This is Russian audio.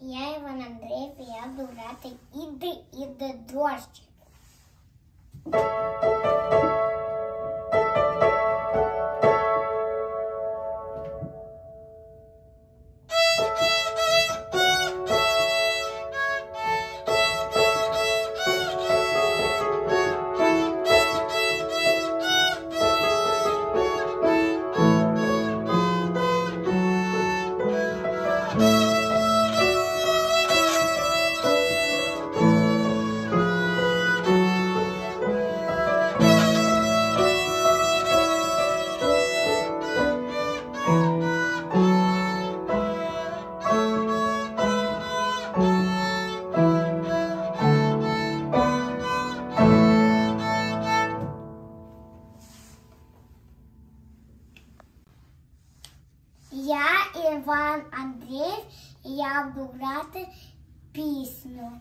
Я Іван Андрієв, і я буду грати іди, іди дощик. Я Іван Андрієв, і я буду грати пісню.